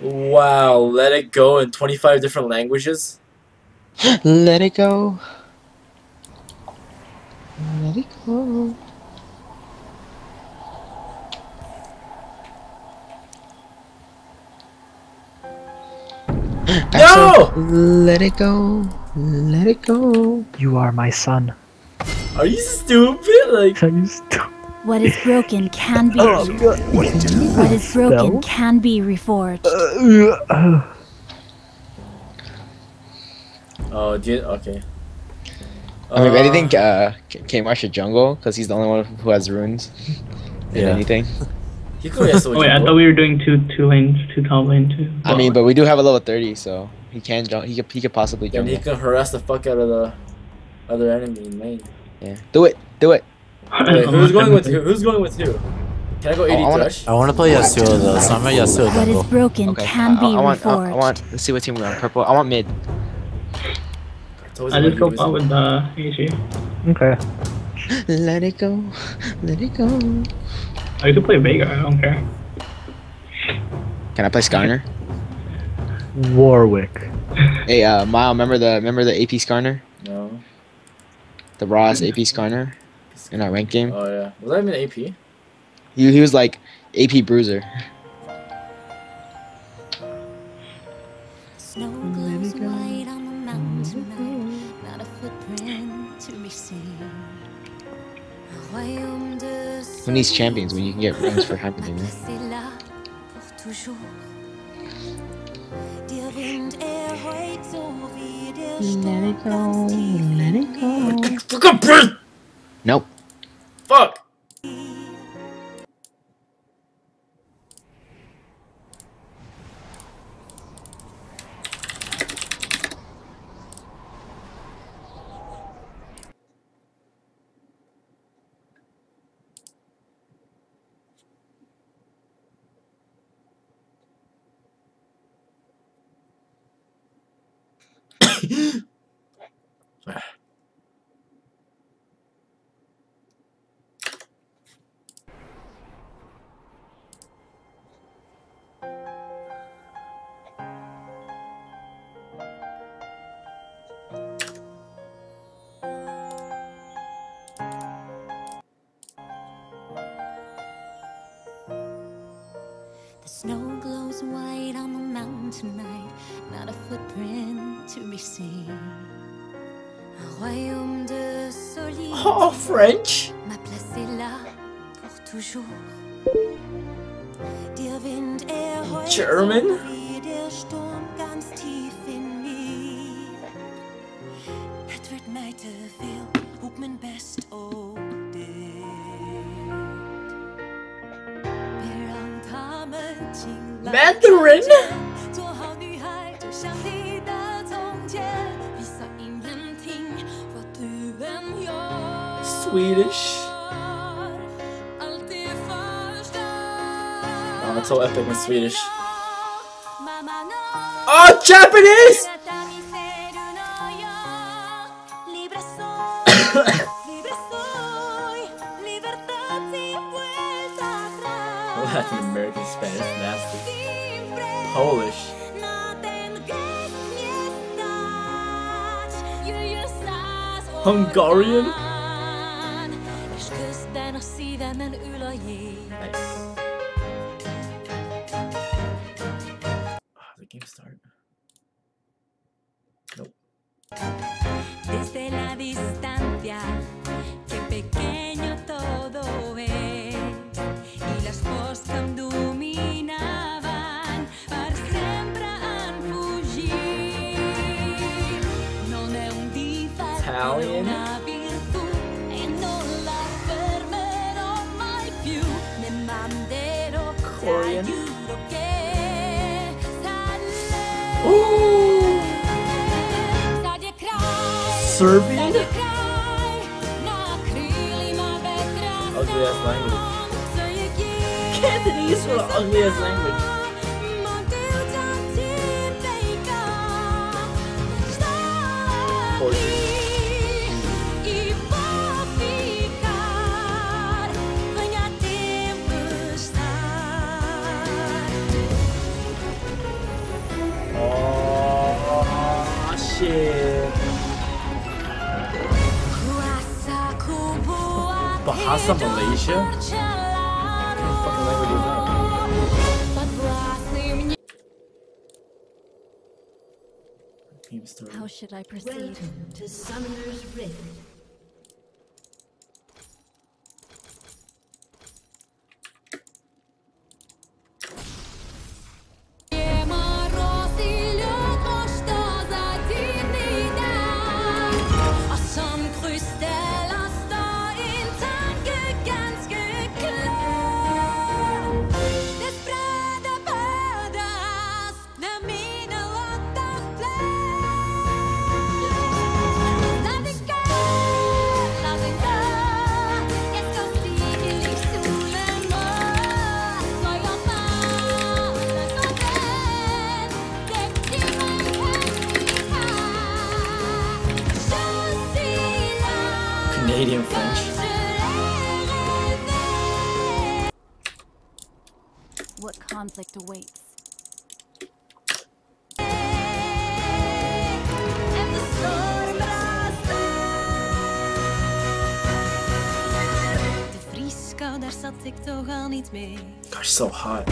Wow, let it go in 25 different languages? Let it go. Let it go. No! Let it go. Let it go. You are my son. Are you stupid? Like, Are you st- What is broken can be Oh, what is broken Spell? can be reforged. Uh, oh, did okay. I mean, if Uh, anything, uh, K- Kmart should jungle because he's the only one who has runes. In Yeah. anything. Oh wait, I thought we were doing two two lanes, two top lane too. I mean, but we do have a level 30, so he can jump. He could, he could possibly Then jungle. he can harass the fuck out of the other enemy in lane. Yeah. Do it. Do it. Wait, who's going with who? Who's going with who? Can I go 80 I wanna- I want to play Yasuo though, so I'm a Yasuo What is broken Okay. can I, be I want. I, reforged. I want. Let's see what team we're on. Purple. I want mid. Told I just he go was- bot with uh, AG. okay. Let it go. Let it go. I could play Veigar. I don't care. Can I play Skarner? Warwick. Hey, uh, Mile. Remember the remember the AP Skarner, No. the rawest AP Skarner in our rank game. Oh yeah. Was that even AP? He he was like AP Bruiser. Snow glows white on the mountain tonight, not a footprint to be seen. Who needs champions when you can get runes for everything? Ma man? place est là pour toujours. Der Wind erheut so wie der Sturm ganz tief in mir. Fucking breathe! Nope. Fuck! Snow glows white on the mountain tonight, not a footprint to be seen. Royaume de solitude. Oh, French! Ma place est là pour toujours. Der Wind erheult German? wie der Sturm ganz tief in mir. Het wordt mij te veel, hoek mijn best op gör. Swedish. Oh, that's so epic in Swedish. Oh, Japanese! Latin American Spanish, nasty. Polish. Hungarian? Nice. Ah, the game start. Nope. Ti Korean? giuro che sarà Ooh! Serbian? stadie kraj, na krylima vetra Ugly ass language. så gick jag Cantonese for the ugliest language. Bahasa Malaysia? What kind of fucking language is that? How should I proceed? Welcome to Summoner's Rift. Canadian French. What conflict awaits? De vrieskouw, daar zat ik toch al niet mee. Gosh, so hot.